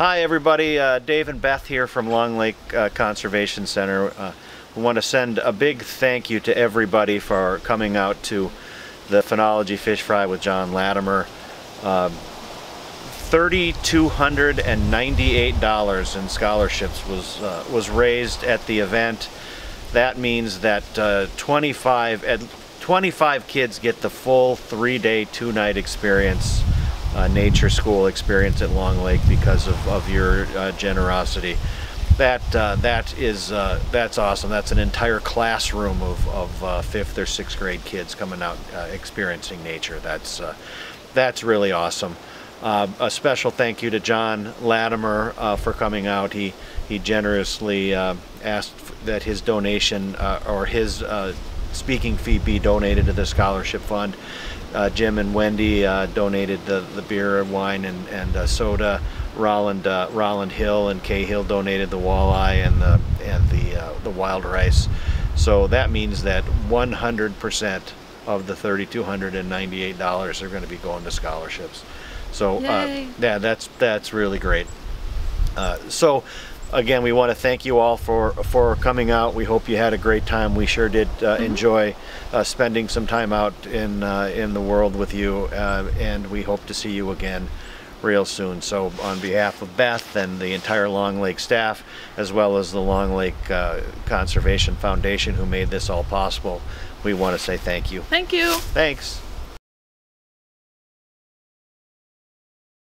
Hi everybody, uh, Dave and Beth here from Long Lake uh, Conservation Center. Uh, we want to send a big thank you to everybody for coming out to the Phenology Fish Fry with John Latimer. Um, $3,298 in scholarships was, uh, was raised at the event. That means that uh, 25, 25 kids get the full three-day, two-night experience uh, nature school experience at Long Lake because of, of your uh, generosity. That uh, that is uh, that's awesome. That's an entire classroom of, of uh, fifth or sixth grade kids coming out uh, experiencing nature. That's that's really awesome. a special thank you to John Latimer for coming out. He he generously asked that his donation or his speaking fee be donated to the scholarship fund uh, Jim and Wendy uh, donated the, the beer, wine, and, and uh, soda. Rolland uh, Rolland Hill and Cahill donated the walleye and the and the uh, the wild rice. So that means that 100% of the $3,298 are going to be going to scholarships. So uh, yeah, that's that's really great. so again, we want to thank you all for for coming out. We hope you had a great time. We sure did uh, mm-hmm. enjoy uh, spending some time out in uh, in the world with you, uh, and we hope to see you again real soon. So, on behalf of Beth and the entire Long Lake staff, as well as the Long Lake uh, Conservation Foundation, who made this all possible, we want to say thank you. Thank you. Thanks.